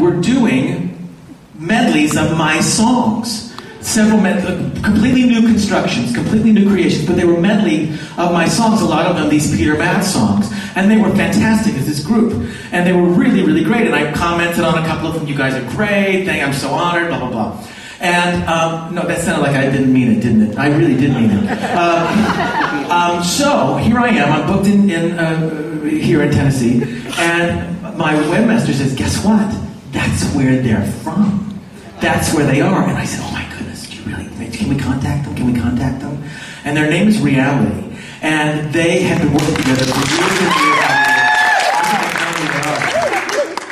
We're doing medleys of my songs. Several med- uh, completely new constructions, completely new creations, but they were medley of my songs, a lot of them these Peter Matt songs. And they were fantastic as this group. And they were really, really great. And I commented on a couple of them. You guys are great. Thank I'm so honored, blah, blah, blah. And um, no, that sounded like I didn't mean it, didn't it? I really did mean it. Um, um, so here I am. I'm booked in, in uh, here in Tennessee, and my webmaster says, "Guess what? That's where they're from. That's where they are." And I said, "Oh my goodness, do you really? Can we contact them? Can we contact them?" And their name is Reality, and they have been working together for years and years.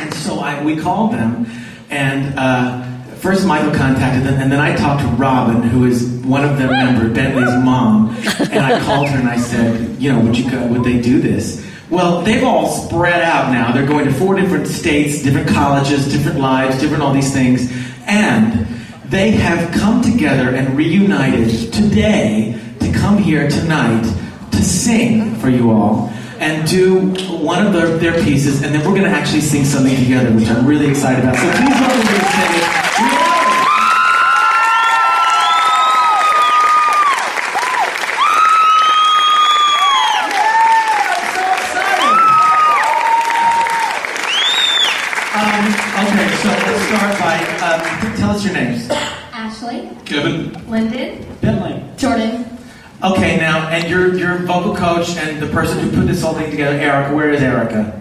And so I, we called them, and. Uh, first Michael contacted them, and then I talked to Robin, who is one of their members, Bentley's mom, and I called her and I said, you know, would you go, would they do this? Well, they've all spread out now. They're going to four different states, different colleges, different lives, different all these things, and they have come together and reunited today to come here tonight to sing for you all and do one of their, their pieces, and then we're going to actually sing something together, which I'm really excited about. So please welcome to the stage. Um, okay, so let's start by um, tell us your names. Ashley, Kevin. Lynden, Bentley. Jordan. Okay, now, and your your vocal coach and the person who put this whole thing together, Erica. Where is Erica?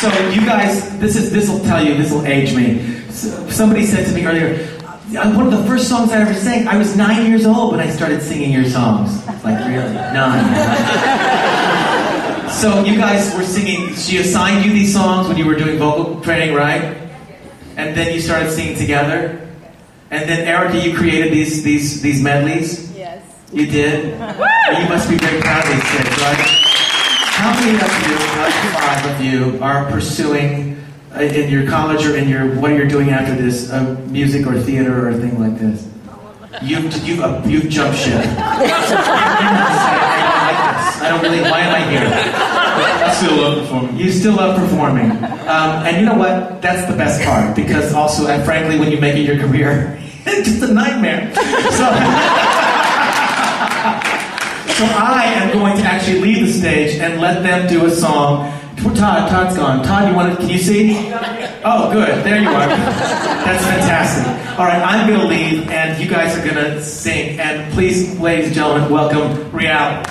so you guys, this is this will tell you, this will age me. So, somebody said to me earlier, uh, one of the first songs I ever sang. I was nine years old when I started singing your songs. It's like really nine. So you guys were singing. She assigned you these songs when you were doing vocal training, right? And then you started singing together. And then Erica, you created these these these medleys. Yes. You did. you must be very proud of these kids, right? How many of you, out of five of you, are pursuing uh, in your college or in your what are you're doing after this, uh, music or theater or a thing like this? You've you've uh, you've jumped ship. I don't really. Why am I here? Still love performing. You still love performing. Um, and you know what? That's the best part because also, and frankly, when you make it your career, it's just a nightmare. So, so I am going to actually leave the stage and let them do a song. Todd, Todd's gone. Todd, you want to, can you see? Oh, good. There you are. That's fantastic. All right, I'm going to leave, and you guys are going to sing. And please, ladies and gentlemen, welcome Real.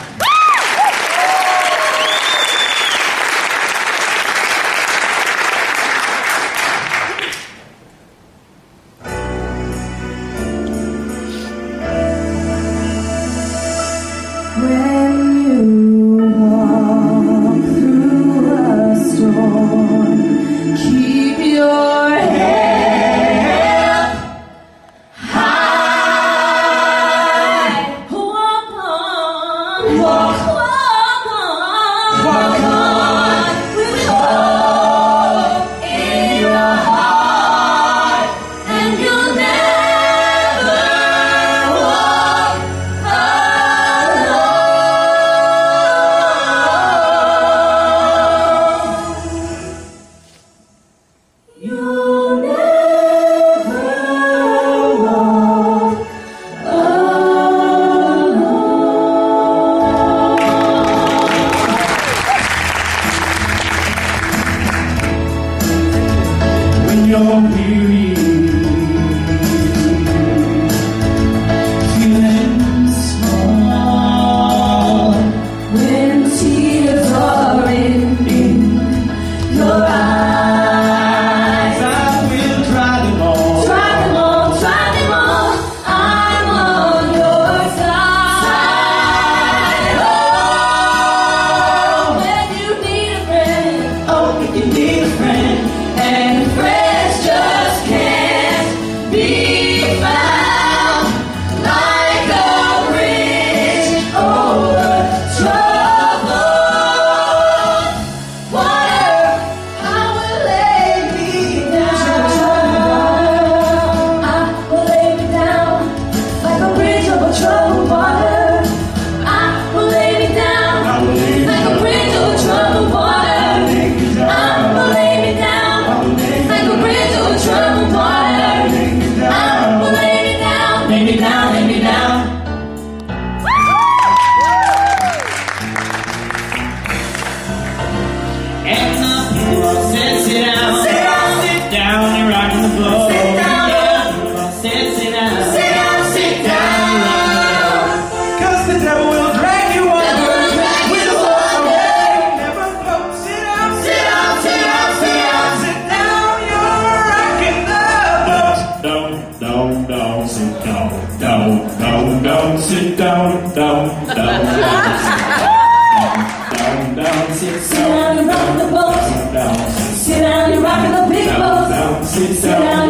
Sit down